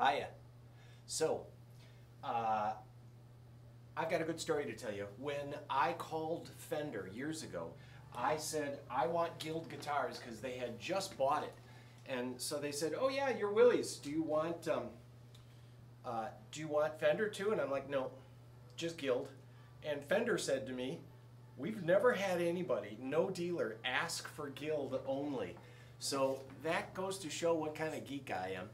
Hiya. So, uh, I've got a good story to tell you. When I called Fender years ago, I said, I want Guild guitars because they had just bought it. And so they said, oh yeah, you're Willie's. Do you want, um, uh, do you want Fender too? And I'm like, no, just Guild. And Fender said to me, we've never had anybody, no dealer, ask for Guild only. So that goes to show what kind of geek I am.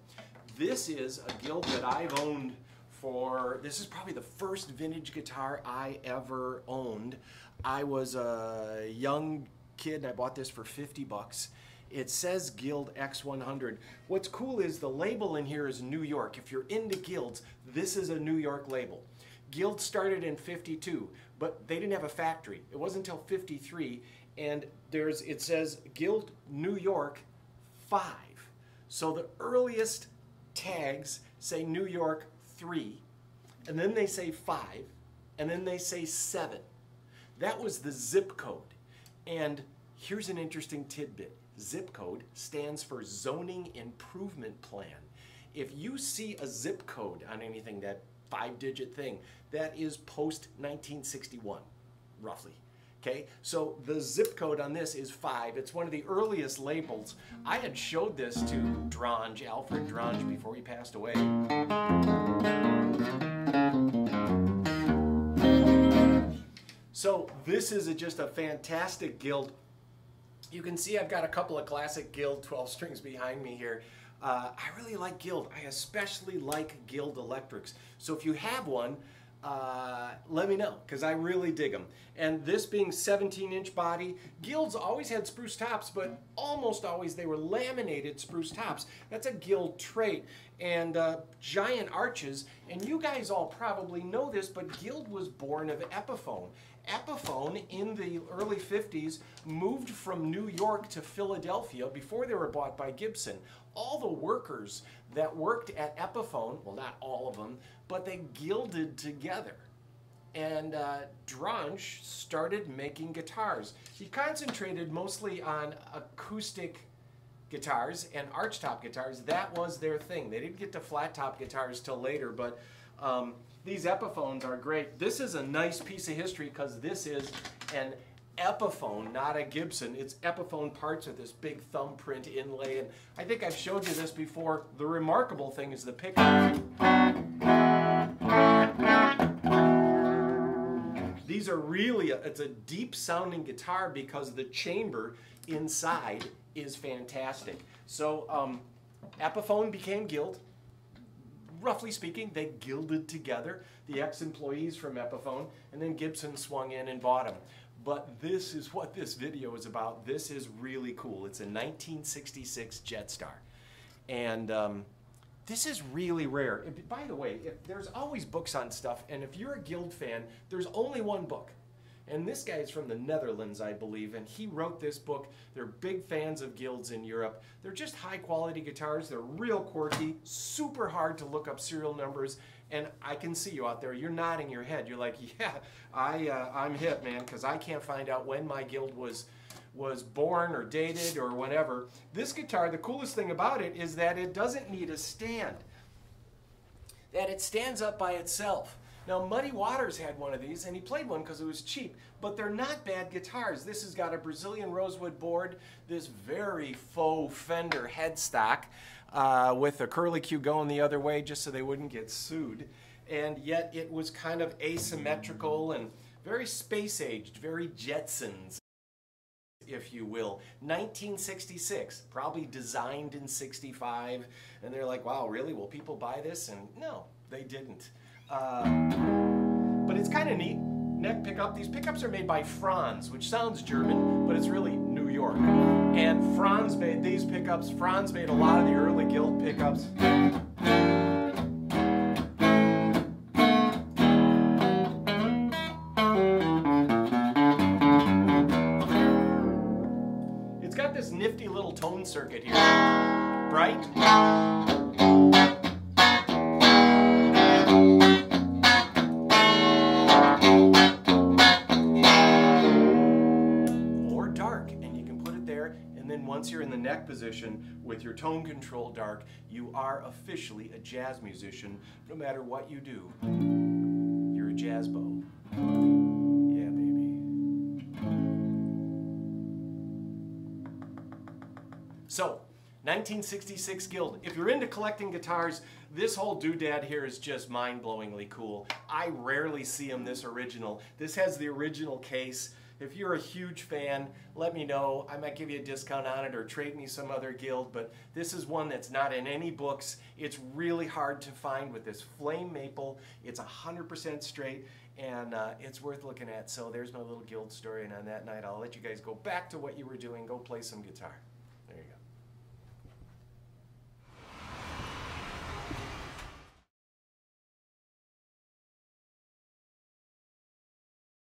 This is a guild that I've owned for, this is probably the first vintage guitar I ever owned. I was a young kid and I bought this for 50 bucks. It says Guild X100. What's cool is the label in here is New York. If you're into guilds, this is a New York label. Guild started in 52, but they didn't have a factory. It wasn't until 53, and there's it says Guild New York 5. So the earliest tags say New York 3, and then they say 5, and then they say 7. That was the zip code. And here's an interesting tidbit. Zip code stands for Zoning Improvement Plan. If you see a zip code on anything, that five digit thing, that is post 1961, roughly. Okay, so the zip code on this is five. It's one of the earliest labels. I had showed this to Dronge, Alfred Dronge, before he passed away. So this is a, just a fantastic guild. You can see I've got a couple of classic guild 12 strings behind me here. Uh, I really like guild. I especially like guild electrics. So if you have one, uh, let me know because I really dig them. And this being 17 inch body, Guilds always had spruce tops, but almost always they were laminated spruce tops. That's a Guild trait. And uh, giant arches, and you guys all probably know this, but Guild was born of Epiphone. Epiphone in the early 50s moved from New York to Philadelphia before they were bought by Gibson. All the workers that worked at Epiphone, well not all of them, but they gilded together. And uh, Dronge started making guitars. He concentrated mostly on acoustic guitars and archtop guitars. That was their thing. They didn't get to flat top guitars till later, but um, these Epiphones are great. This is a nice piece of history because this is an Epiphone, not a Gibson. It's Epiphone parts with this big thumbprint inlay. And I think I've showed you this before. The remarkable thing is the pickup. These are really, a, it's a deep sounding guitar because the chamber inside is fantastic. So um, Epiphone became Guild roughly speaking, they gilded together, the ex-employees from Epiphone, and then Gibson swung in and bought them. But this is what this video is about. This is really cool. It's a 1966 Jetstar. And um, this is really rare. By the way, if, there's always books on stuff, and if you're a Guild fan, there's only one book. And this guy is from the Netherlands, I believe, and he wrote this book. They're big fans of guilds in Europe. They're just high quality guitars. They're real quirky, super hard to look up serial numbers. And I can see you out there. You're nodding your head. You're like, yeah, I, uh, I'm hip, man, because I can't find out when my guild was was born or dated or whatever. This guitar, the coolest thing about it is that it doesn't need a stand. That it stands up by itself. Now, Muddy Waters had one of these, and he played one because it was cheap, but they're not bad guitars. This has got a Brazilian rosewood board, this very faux Fender headstock uh, with a curly Q going the other way just so they wouldn't get sued. And yet it was kind of asymmetrical and very space-aged, very Jetsons if you will. 1966, probably designed in 65, and they're like, wow, really? Will people buy this? And no, they didn't. Uh, but it's kind of neat. Neck pickup. These pickups are made by Franz, which sounds German, but it's really New York. And Franz made these pickups. Franz made a lot of the early Guild pickups. It's got this nifty little tone circuit here. Bright. And then once you're in the neck position with your tone control dark, you are officially a jazz musician no matter what you do. You're a jazz bow. Yeah, baby. So, 1966 Guild. If you're into collecting guitars, this whole doodad here is just mind-blowingly cool. I rarely see them this original. This has the original case. If you're a huge fan, let me know. I might give you a discount on it or trade me some other guild, but this is one that's not in any books. It's really hard to find with this flame maple. It's 100% straight and uh, it's worth looking at. So there's my little guild story, and on that night, I'll let you guys go back to what you were doing. Go play some guitar.